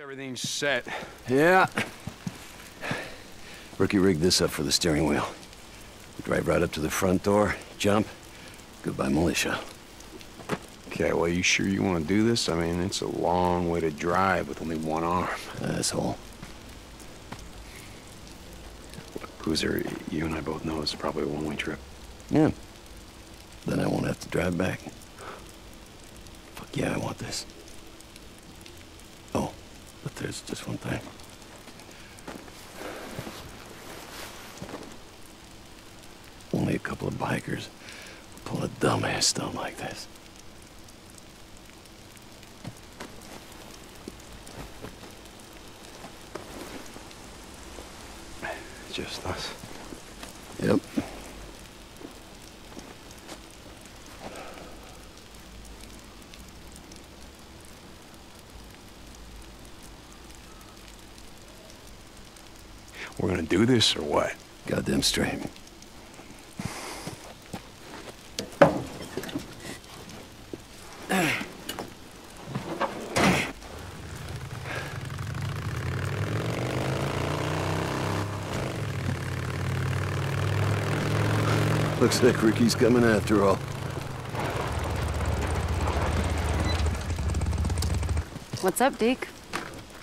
everything's set. Yeah. Rookie rigged this up for the steering wheel. Drive right up to the front door, jump, goodbye militia. Okay, well, you sure you want to do this? I mean, it's a long way to drive with only one arm. Asshole. Boozer, you and I both know it's probably a one-way trip. Yeah. Then I won't have to drive back. Fuck yeah, I want this. There's just one thing. Only a couple of bikers pull a dumbass stunt like this. Just us. Yep. We're gonna do this or what? Goddamn straight. Looks like Rikki's coming after all. What's up, Deke?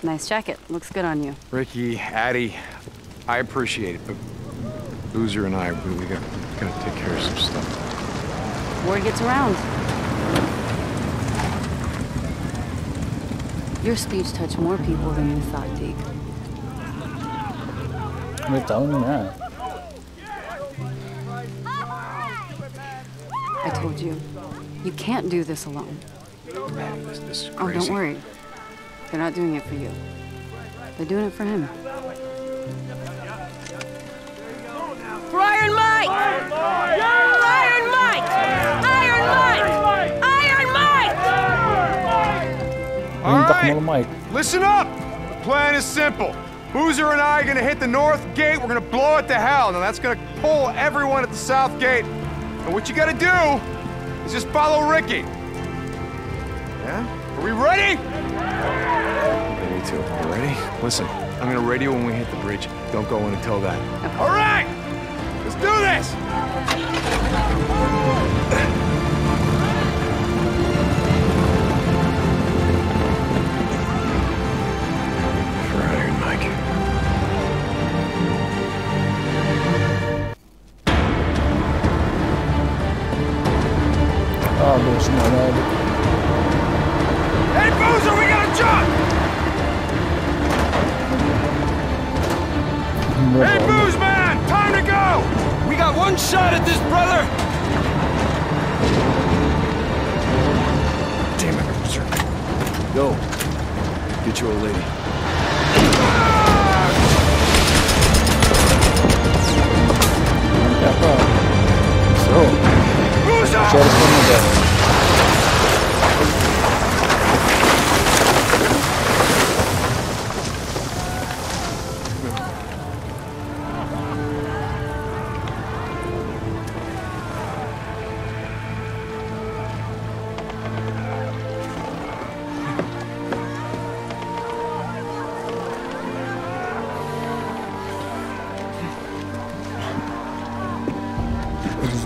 Nice jacket. Looks good on you. Rikki, Addie, I appreciate it, but Boozer and I, we, we got, gotta take care of some stuff. Word gets around. Your speech touched more people than you thought, Deke. We're telling me now. I told you. You can't do this alone. This, this is Oh, don't worry. They're not doing it for you. They're doing it for him. Right, Mike. listen up. The plan is simple. Boozer and I are gonna hit the north gate. We're gonna blow it to hell. Now that's gonna pull everyone at the south gate. And what you gotta do is just follow Rikki. Yeah? Are we ready? Ready to. You ready? Listen, I'm gonna radio when we hit the bridge. Don't go in until that. All right! Let's do this!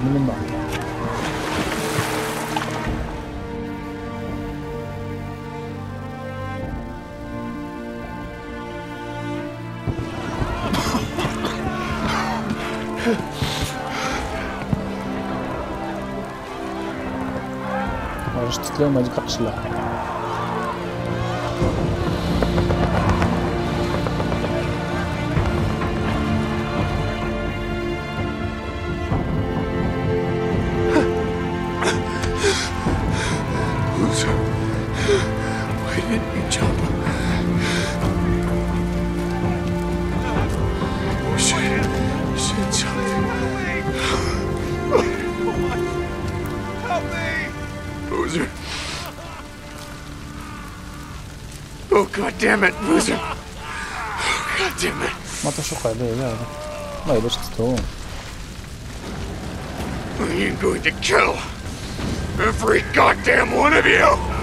Não dá. Ağaç tutuyor, magic. Damn it. Oh, God damn it. Matusok ka, di ba? May basta to. I am going to kill every goddamn one of you.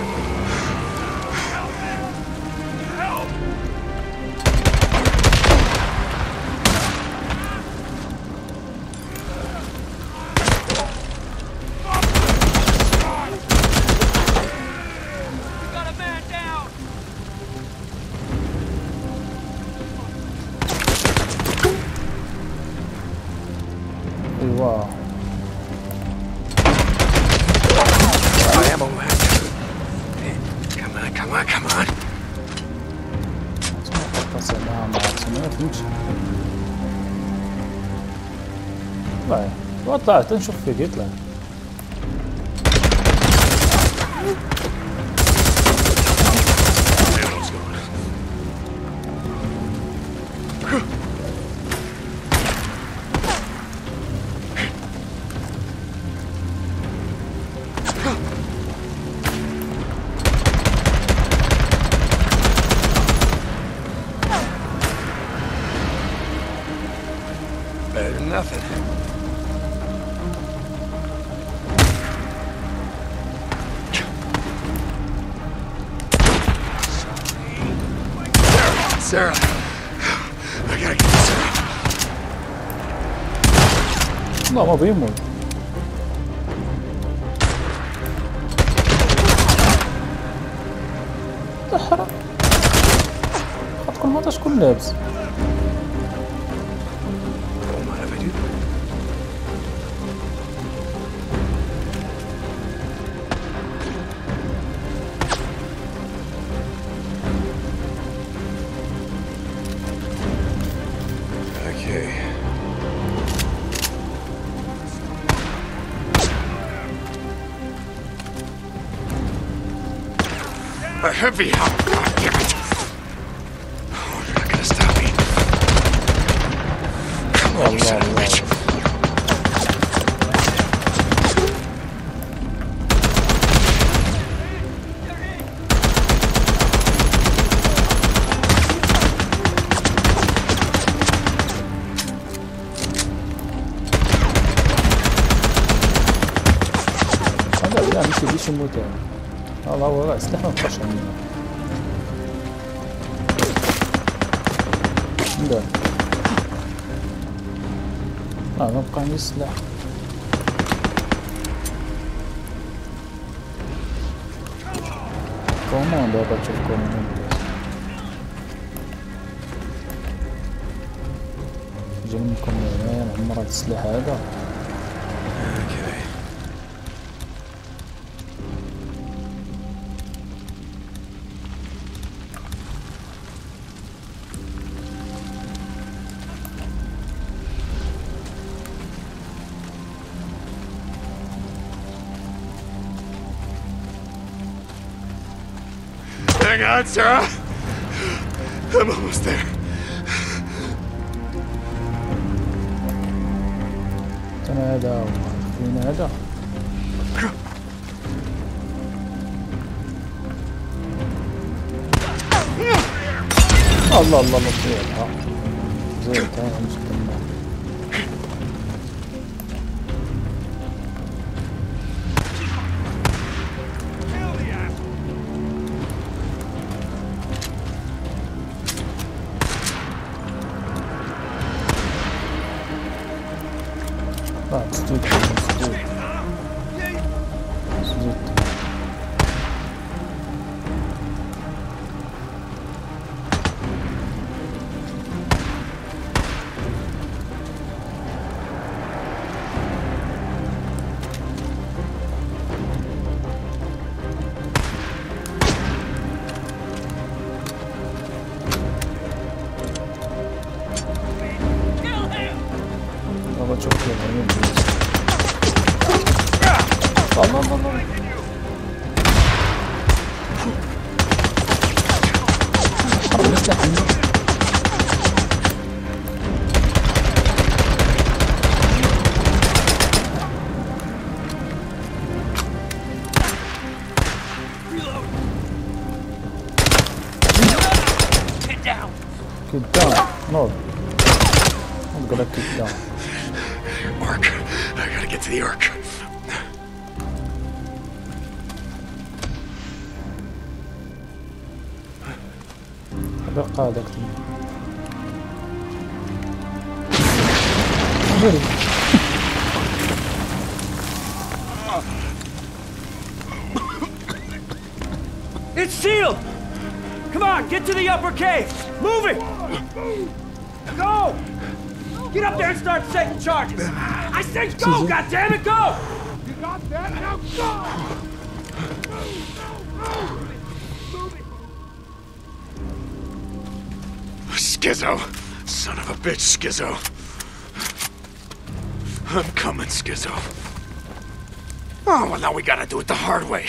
طلعت نشوف فيديو يطلع Sarah. I gotta get to Sarah. No, I'm ma primo. تحرق تكون ما تكون لابس A heavy لا آه ما بقى عندي سلاح كومون دابا تشوف كومون جا منكم يعني عمر هاد السلاح هذا؟ Okay. right, Sarah. I'm almost there. تنادى تنادى الله الله الله زين تمام مش It's sealed! Come on, get to the upper cave! Move it! Go! Get up there and start setting charges! I said go, goddammit, go! You got that? Now go! Skizzo. Son of a bitch, Skizzo. I'm coming, Skizzo. Oh, well, now we gotta do it the hard way.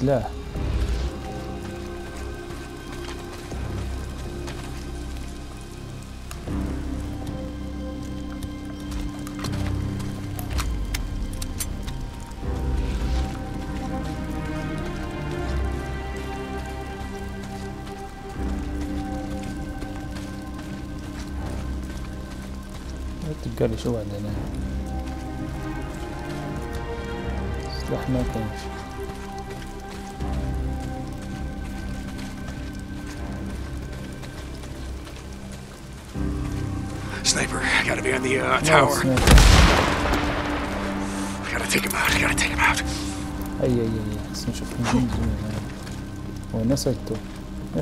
سلاح تلقى لي شو عندنا سلاح ما كانش Sniper, gotta be on the uh, نعم، tower. سمعت. Gotta take him out, gotta take him out. اي اي اي بس نشوف مين جميل ونسيته 100%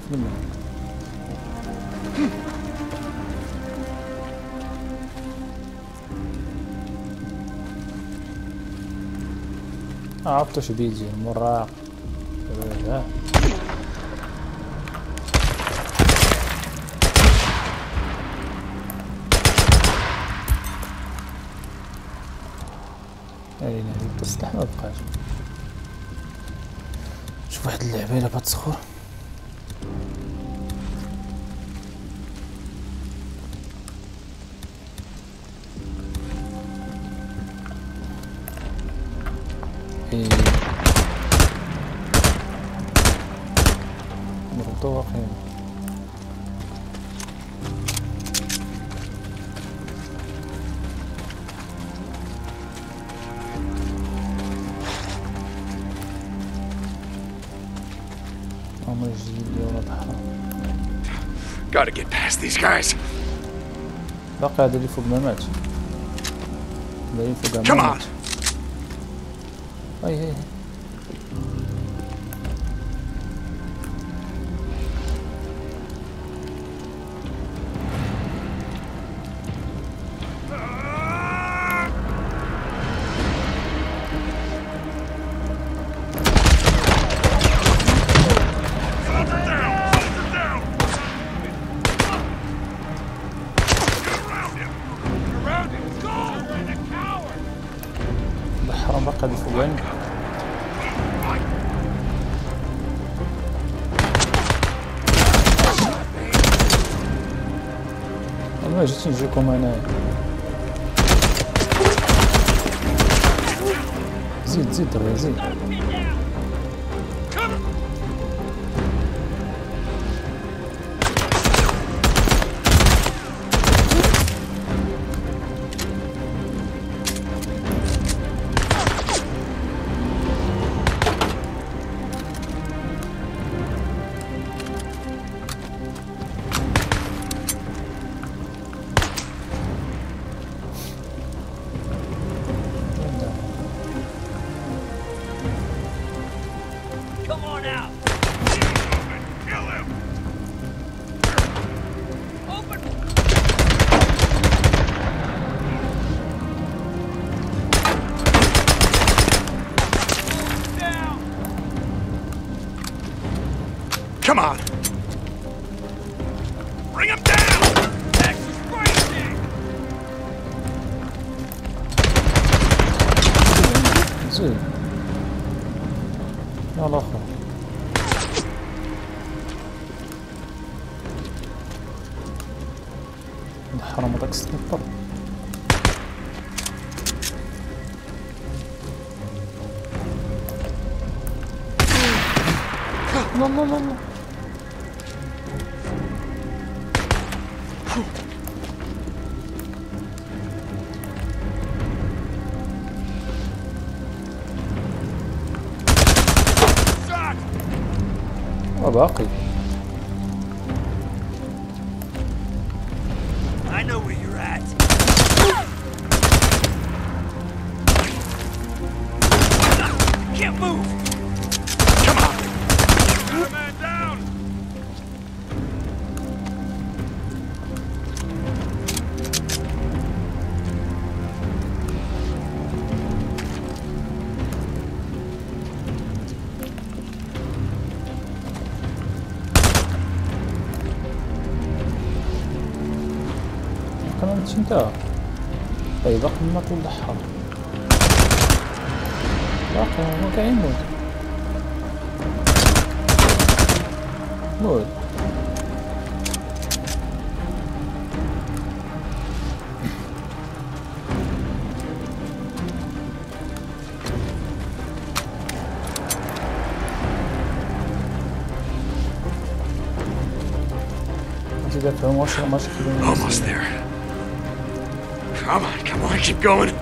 عرفت شو بيجي المراق ما بقاش شوف واحد اللعبة إلا بتسخر Gotta get past these guys. Bak deli fog nem. Deli fog Come on! Hey, hey, hey. düşünce komane. É, né? Zit, zit, zit. non, non, non, non. Ah bah. انت طيب اخ ما قمة ضحى باقي واقع يموت موت Almost there. Come on, come on, keep going.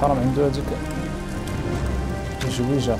حرام عنده هذيك الجويجة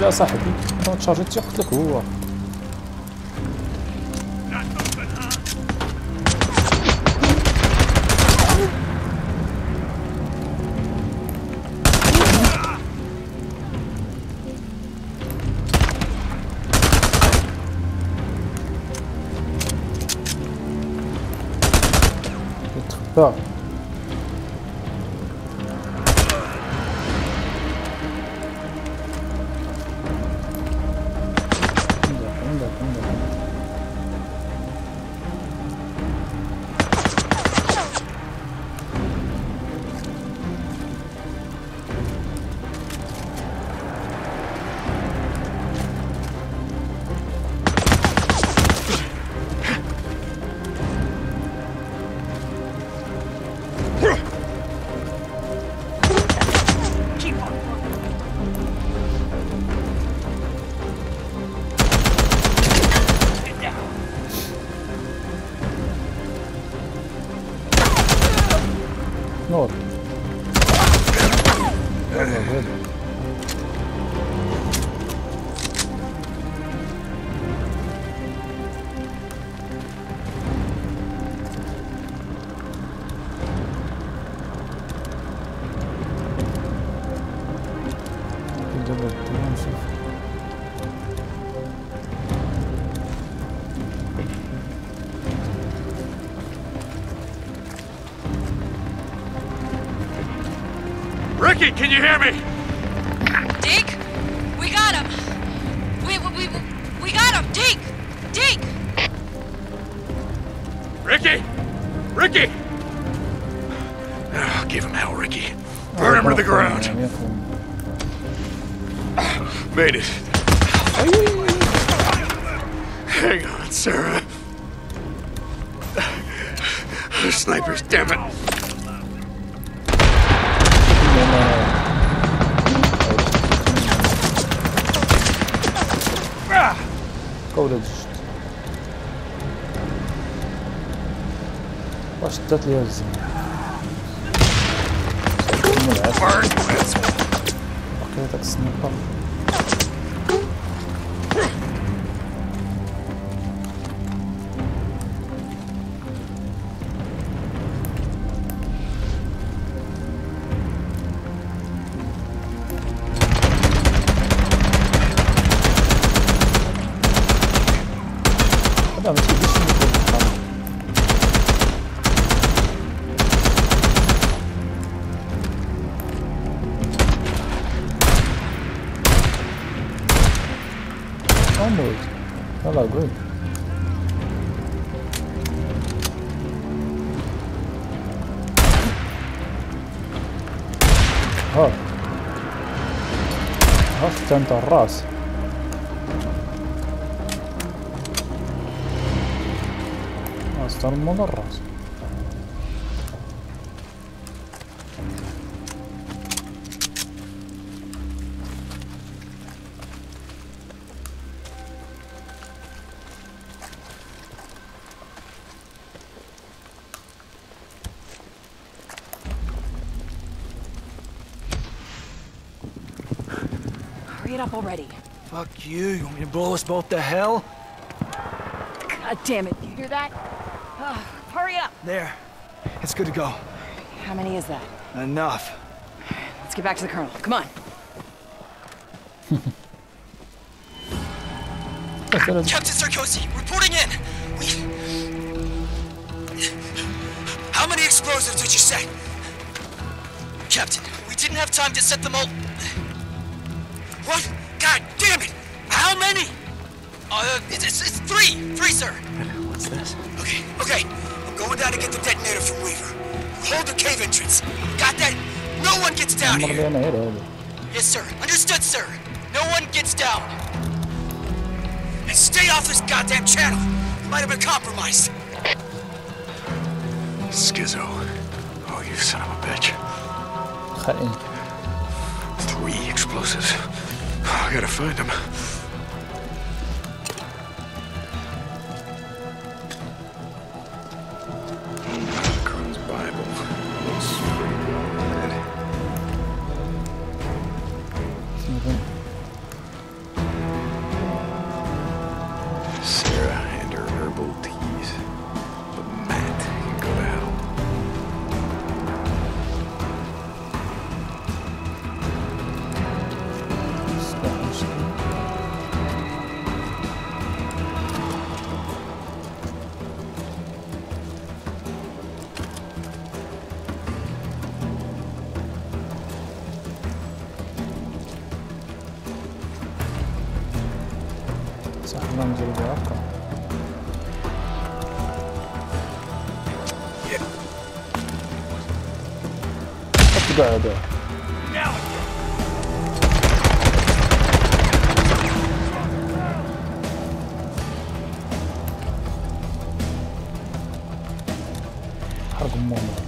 لا صاحبي كون تشارجيتي قلت لك. هو. Can you hear me? Deke, we got him. We we we, we got him. Deke, Deke. Rikki! Rikki! Oh, give him hell, Rikki. Burn him to the ground. Made it. Hang on, Sarah. Snipers, damn it. Poleczt. Başlat yazdım. Bakın taksını yapalım. ها. هفت انت الراس. استلم الراس. Up already. Fuck you. You want me to blow us both to hell? God damn it! You hear that? Hurry up. There. It's good to go. How many is that? Enough. Let's get back to the colonel. Come on. Captain Sarkozy, reporting in. We. How many explosives did you set? Captain, we didn't have time to set them all. it's, it's three! Three, sir! What's this? Okay, okay. I'm going down to get the detonator from Weaver. Hold the cave entrance. Got that? No one gets down here. Yes, sir. Understood, sir. No one gets down. And stay off this goddamn channel. You might have been compromised. Skizzo. Oh, you son of a bitch. Cutting. Three explosives. Oh, I gotta find them. да, да. Аргумент.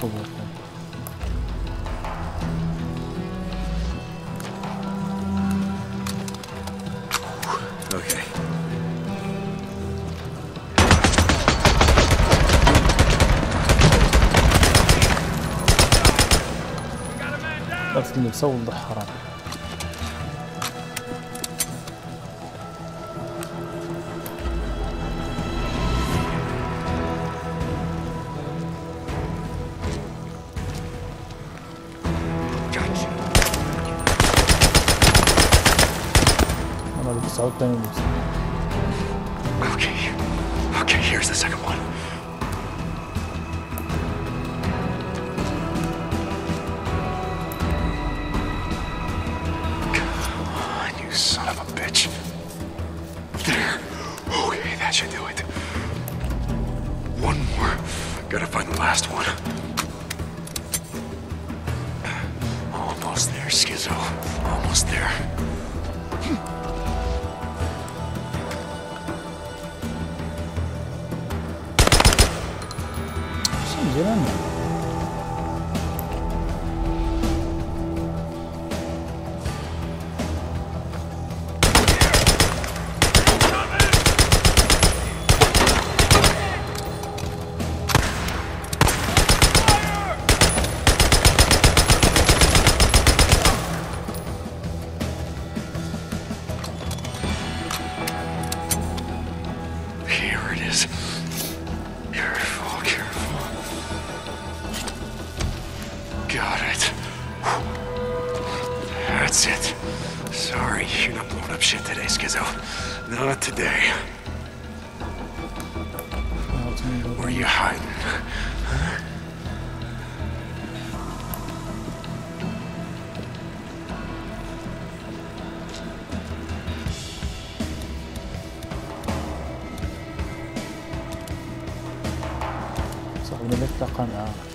صبر بس انه مسوي ضحى رابع Okay. Okay, here's the second one. Come on, you son of a bitch. There. Okay, that should do it. One more. Gotta find the last one. Not today. Where are you hiding? Huh? So, I'm gonna make the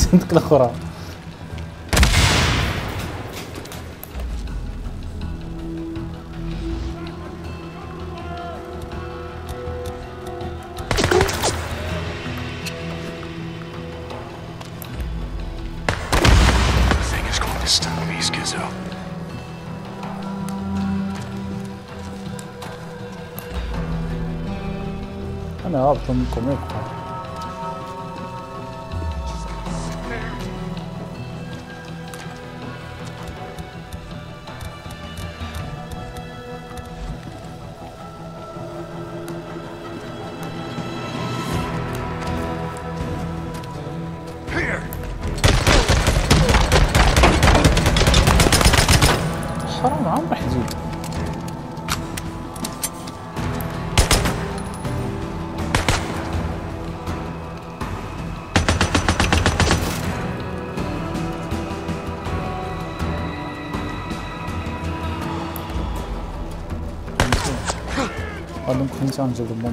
الزندق الأخرى. أنا هابط منكم هيك. 天降这个梦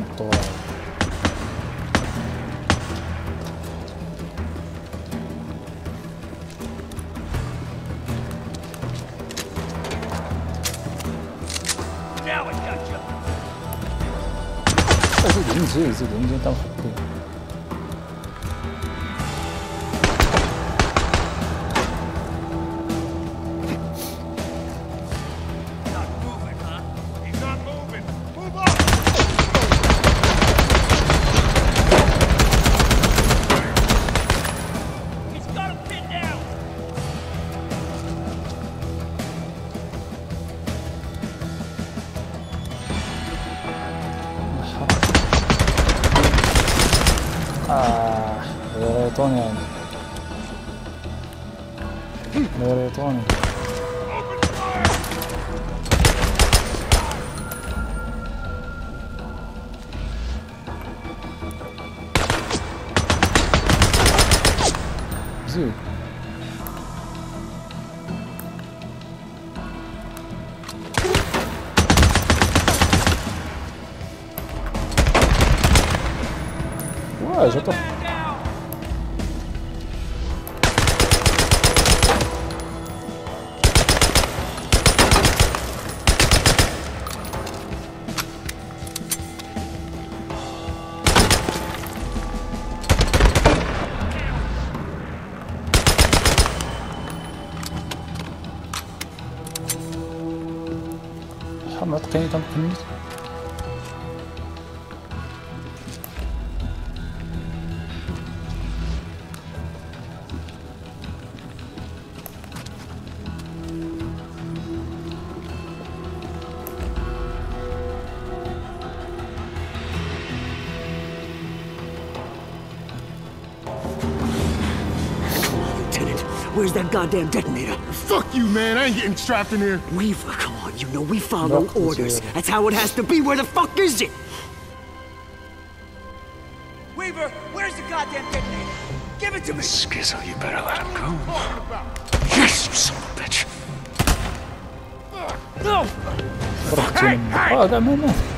yeahwasjust 就一直一直连 Come on, Lieutenant. Where's that goddamn detonator? Fuck you, man. I ain't getting strapped in here. Weaver, no, we follow orders. That's how it has to be. Where the fuck is it? Weaver, where's the goddamn detonator? Give it to me! Skizzo, you better let him go. Yes, you son of a bitch! No! Fuck! Hey, hey. Oh, that man, man.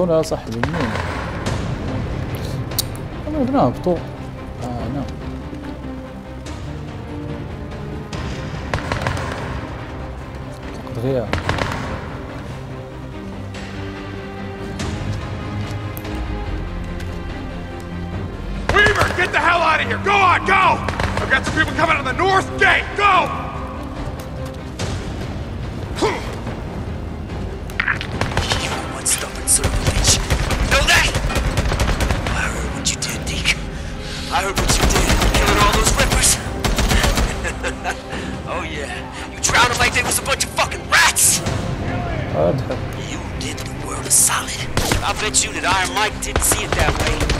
هبطوا يا صاحبي منين؟ هم بنا هبطوا اه نعم فقط غياب Weaver, get the hell out of here! Go on, go! I've got some people coming on the north gate! Go! Bet you that Iron Mike didn't see it that way.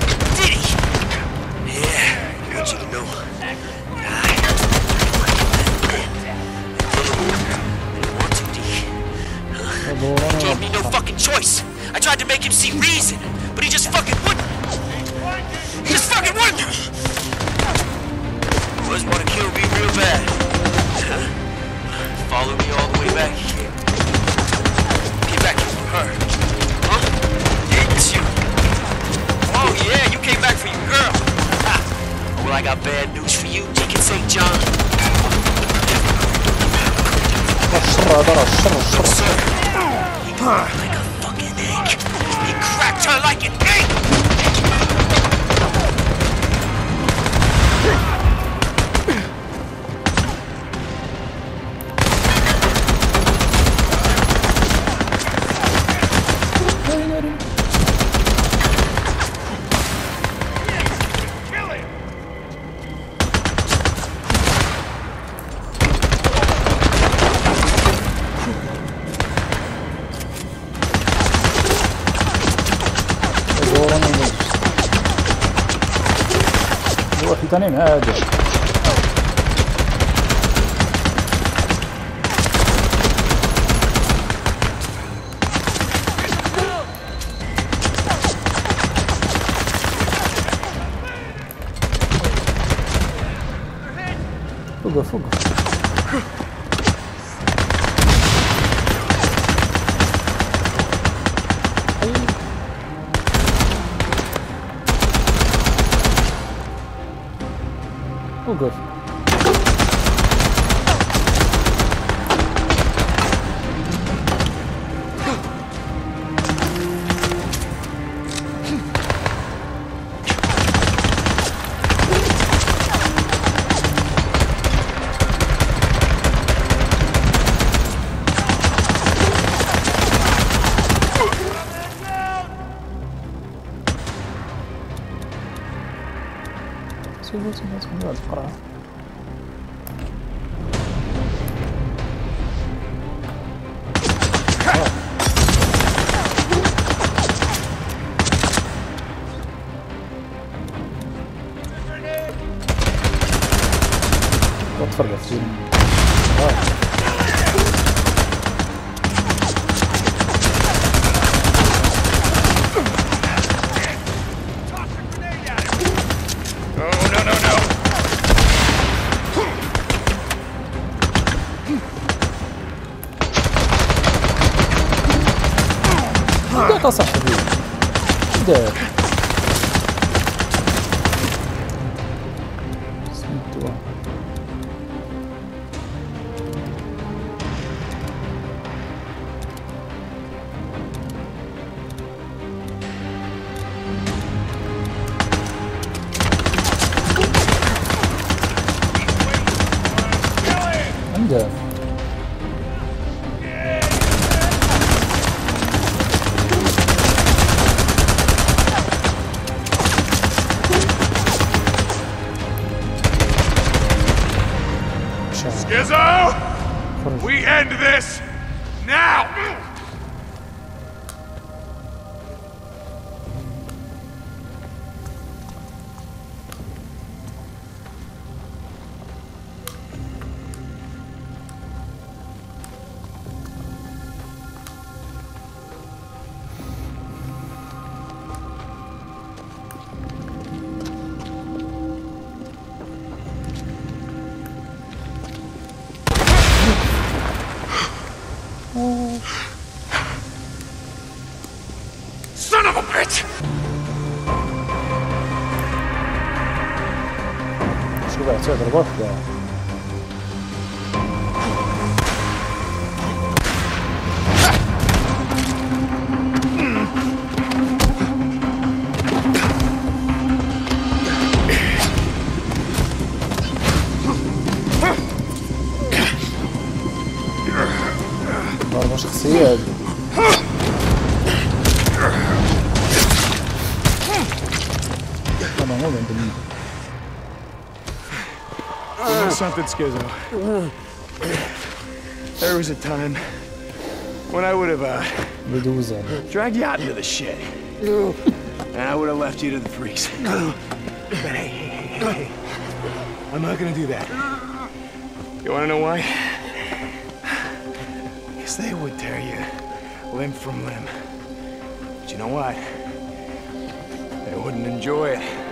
Her like an egg. الثاني معاه هذا Yeah. Skizzo. There was a time when I would have uh, dragged you out into the shit. and I would have left you to the freaks. but hey, hey, hey, hey, I'm not gonna do that. You wanna know why? Because they would tear you limb from limb. But you know what? They wouldn't enjoy it.